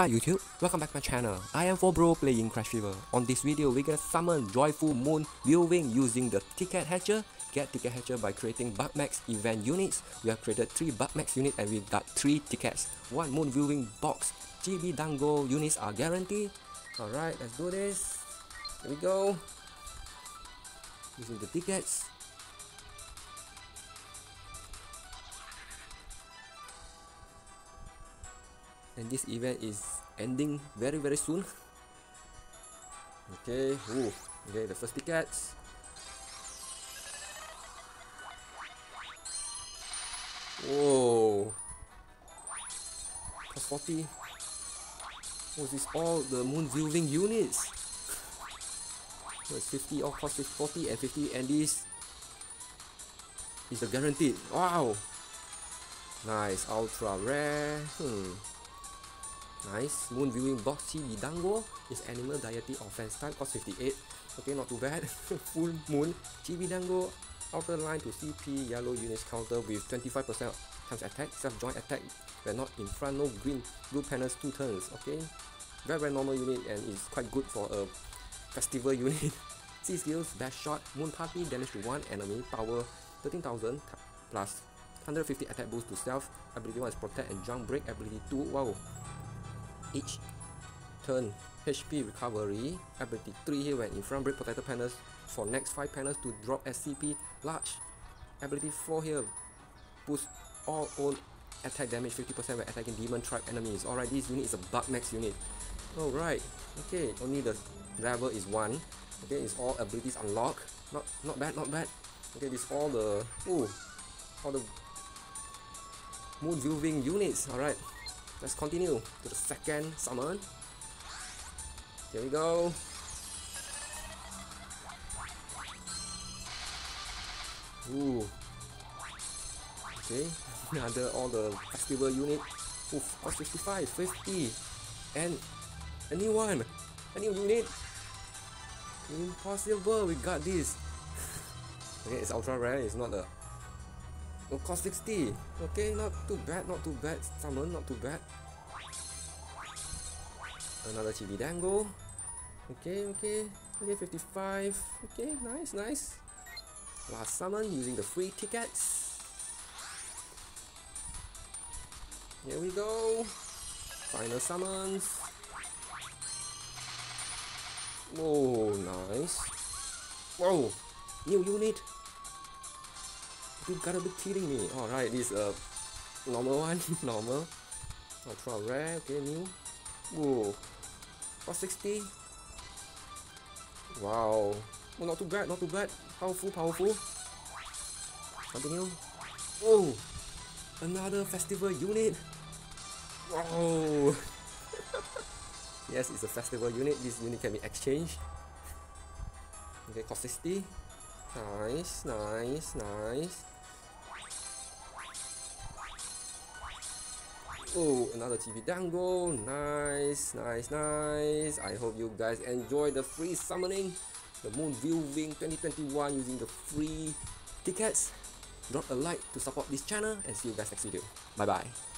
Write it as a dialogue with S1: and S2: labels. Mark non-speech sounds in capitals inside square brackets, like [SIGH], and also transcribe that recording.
S1: Hi YouTube, welcome back to my channel. I am 4Bro playing Crash Fever. On this video, we're gonna summon Joyful Moon Viewing using the Ticket Hatcher. Get Ticket Hatcher by creating Bugmax event units. We have created 3 Bugmax units and we got 3 tickets. 1 Moon Viewing box. Chibi Dango units are guaranteed. Alright, let's do this. Here we go. Using the tickets. And this event is ending very very soon. Okay Ooh. okay the first tickets. Whoa. Cost 40 oh this? All the moon viewing units. So it's 50 all cost 40 and 50 and this is the guaranteed. Wow. Nice ultra rare. Hmm Nice. Moon Viewing Box Chibi Dango is Animal Deity Offense Type, cost 58. Okay, not too bad. [LAUGHS] Full Moon Chibi Dango Outer line to CP Yellow units counter with 25% times attack, self joint attack when not in front, no green, blue panels, 2 turns. Okay, very very normal unit and is quite good for a festival [LAUGHS] unit. C skills, dash shot, moon party, damage to 1 enemy, power 13,000 plus 150 attack boost to self, ability 1 is protect and jump break, ability 2, wow, each turn HP recovery ability 3 here when in front break protector panels. For next 5 panels to drop SCP large ability 4 here boost all own attack damage 50% when attacking demon tribe enemies. Alright this unit is a bug max unit. Alright okay only the level is 1 okay it's all abilities unlocked. Not not bad not bad. Okay this all the ooh all the moon viewing units. Alright Let's continue to the second summon. Here we go. Ooh. Okay, [LAUGHS] another all the festival unit. Oof, cost 55, 50. And a new one. A new unit. Impossible, we got this. [LAUGHS] okay, it's ultra rare, it's not a Cost 60. Okay, not too bad, not too bad. Summon, not too bad. Another Chibi Dango. Okay, okay. Okay, 55. Okay, nice, nice. Last summon using the free tickets. Here we go. Final summons. Oh, nice. Whoa, new unit. You gotta be kidding me. Alright, this uh normal [LAUGHS] one, normal. Ultra rare, okay, new. Whoa. 460. Wow. Oh, not too bad, not too bad. Powerful, powerful. Continue. Oh! Another festival unit. Wow! [LAUGHS] yes, it's a festival unit. This unit can be exchanged. Okay, cost 60. Nice, nice, nice. Oh, another Chibi Dango. Nice, nice, nice. I hope you guys enjoy the free summoning. The Moon Viewing 2021 using the free tickets. Drop a like to support this channel and see you guys next video. Bye bye.